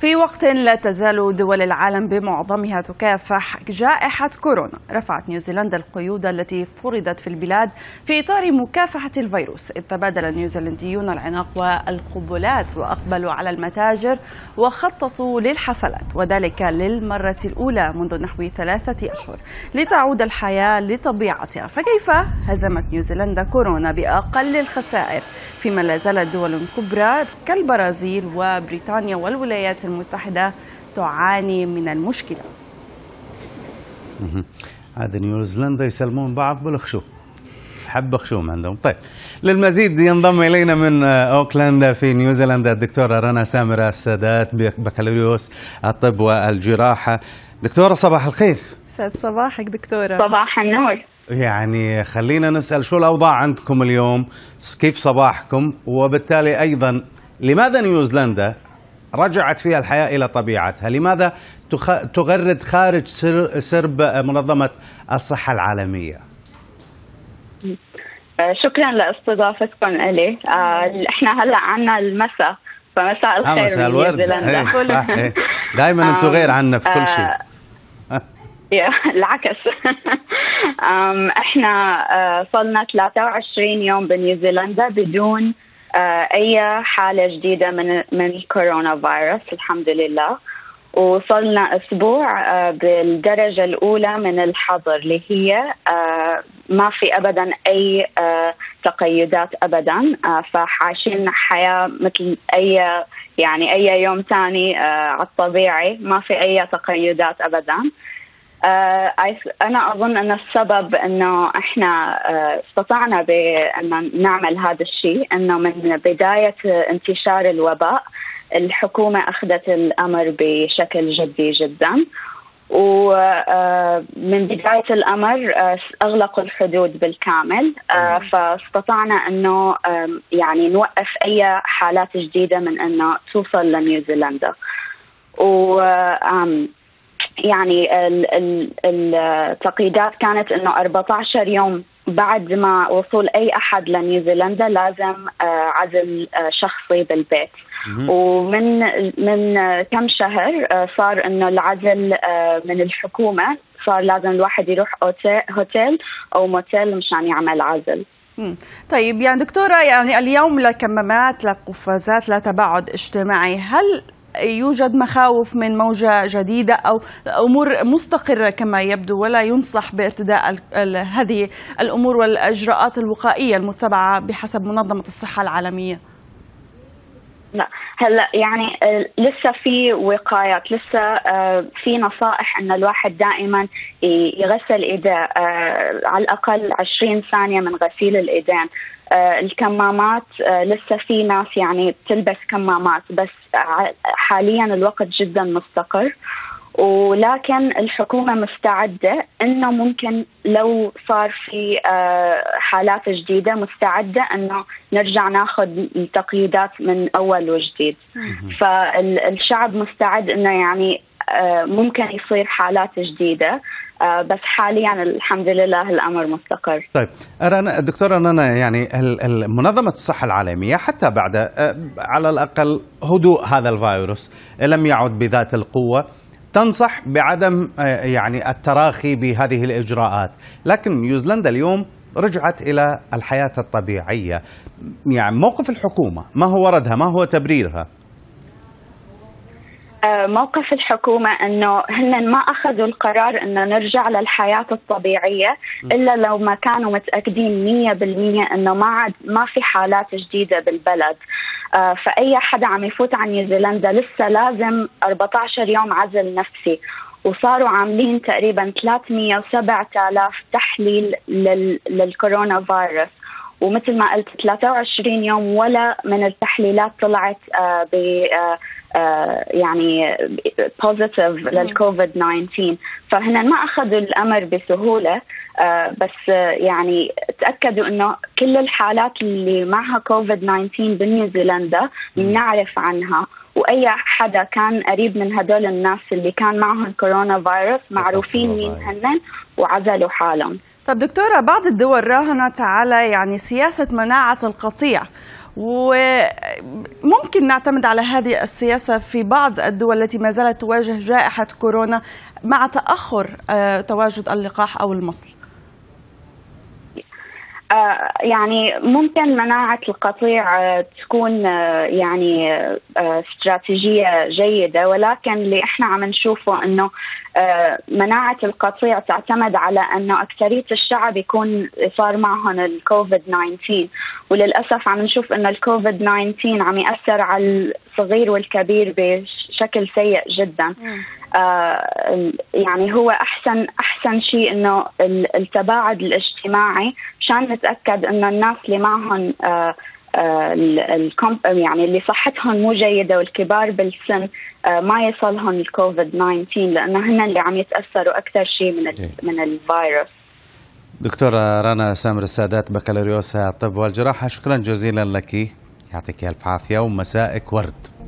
في وقت لا تزال دول العالم بمعظمها تكافح جائحة كورونا. رفعت نيوزيلندا القيود التي فرضت في البلاد في إطار مكافحة الفيروس. إذ تبادل النيوزيلنديون العناق والقبلات وأقبلوا على المتاجر وخططوا للحفلات وذلك للمرة الأولى منذ نحو ثلاثة أشهر لتعود الحياة لطبيعتها. فكيف هزمت نيوزيلندا كورونا بأقل الخسائر؟ فيما لا زالت دول كبرى كالبرازيل وبريطانيا والولايات المتحدة تعاني من المشكلة. هذا نيوزيلندا يسلمون بعض بالخشوم حب خشوم عندهم؟ طيب للمزيد ينضم إلينا من أوكلاند في نيوزيلندا الدكتورة رنا سامرة السادات بكالوريوس الطب والجراحة. دكتورة صباح الخير. سعد صباحك دكتورة. صباح النور. يعني خلينا نسأل شو الأوضاع عندكم اليوم؟ كيف صباحكم؟ وبالتالي أيضا لماذا نيوزيلندا رجعت فيها الحياة إلى طبيعتها. لماذا؟ تغرد خارج سرب منظمة الصحة العالمية. شكرا لأستضافتكم لي إحنا هلأ عنا المساء فمساء الخير مساء الورد. هي صح دائما أنتم غير عنا في كل شيء. العكس. إحنا صلنا 23 يوم بنيوزيلندا بدون أي حالة جديدة من من الكورونا فيروس الحمد لله. وصلنا أسبوع بالدرجة الأولى من الحظر اللي هي ما في ابدا أي تقيدات ابدا. فعايشين حياة مثل أي يعني أي يوم ثاني على الطبيعي ما في أي تقيدات ابدا. أنا أظن أن السبب أنه إحنا استطعنا بان نعمل هذا الشيء أنه من بداية انتشار الوباء الحكومة أخذت الأمر بشكل جدي جدا. ومن بداية الأمر أغلقوا الحدود بالكامل. فاستطعنا أنه يعني نوقف أي حالات جديدة من أنه توصل لنيوزيلندا. و يعني التقييدات كانت إنه 14 يوم بعد ما وصول أي أحد لنيوزيلندا لازم عزل شخصي بالبيت. ومن من كم شهر صار إنه العزل من الحكومة صار لازم الواحد يروح هوتيل أو موتيل مشان يعمل عزل. طيب يعني دكتورة يعني اليوم لا كمامات لا قفازات لا تباعد اجتماعي هل يوجد مخاوف من موجة جديدة أو أمور مستقرة كما يبدو ولا ينصح بارتداء هذه الأمور والإجراءات الوقائية المتبعة بحسب منظمة الصحة العالمية. لا هلا يعني لسه في وقايات لسه في نصائح إن الواحد دائما يغسل إيديه على الأقل 20 ثانية من غسيل الإيدين. الكمامات لسه في ناس يعني تلبس كمامات بس حاليا الوقت جدا مستقر. ولكن الحكومة مستعدة إنه ممكن لو صار في حالات جديدة مستعدة إنه نرجع ناخذ التقييدات من أول وجديد. فالشعب مستعد إنه يعني ممكن يصير حالات جديدة بس حاليا الحمد لله الأمر مستقر. طيب رنا دكتورة رنا يعني منظمة الصحة العالمية حتى بعد على الأقل هدوء هذا الفيروس لم يعد بذات القوة تنصح بعدم يعني التراخي بهذه الإجراءات، لكن نيوزيلندا اليوم رجعت إلى الحياة الطبيعية. يعني موقف الحكومة ما هو ردها؟ ما هو تبريرها؟ موقف الحكومة أنه هن ما أخذوا القرار أنه نرجع للحياة الطبيعية إلا لو ما كانوا متأكدين مية بالمية أنه ما عاد ما في حالات جديدة بالبلد. فأي حدا عم يفوت عن نيوزيلندا لسه لازم 14 يوم عزل نفسي. وصاروا عاملين تقريبا 307 آلاف تحليل لل... للكورونا فيروس. ومثل ما قلت 23 يوم ولا من التحليلات طلعت آه ب آه آه يعني بوزيتيف للكوفيد 19 فهنا ما أخذوا الأمر بسهولة آه بس آه يعني تأكدوا إنه كل الحالات اللي معها كوفيد 19 بنيوزيلندا بنعرف عنها. وأي حدا كان قريب من هدول الناس اللي كان معهم كورونا فيروس معروفين مين هن وعزلوا حالهم. طب دكتورة بعض الدول راهنت على يعني سياسة مناعة القطيع. وممكن نعتمد على هذه السياسة في بعض الدول التي ما زالت تواجه جائحة كورونا مع تأخر آه، تواجد اللقاح أو المصل. يعني ممكن مناعة القطيع آه، تكون آه، يعني استراتيجية جيدة ولكن اللي إحنا عم نشوفه إنه مناعة القطيع تعتمد على إنه اكثرية الشعب يكون صار معهم الكوفيد 19 وللأسف عم نشوف إنه الكوفيد 19 عم يأثر على الصغير والكبير بشكل سيء جدا. يعني هو أحسن أحسن شيء إنه التباعد الاجتماعي مشان نتأكد إنه الناس اللي معهم آه آه يعني اللي صحتهم مو جيدة والكبار بالسن آه ما يصلهم الكوفيد 19 لأنه هن اللي عم يتأثروا أكثر شيء من من الفيروس. دكتورة رنا سامر السادات بكالوريوس الطب والجراحة شكرا جزيلا لك. يعطيك ألف عافية ومسائك ورد.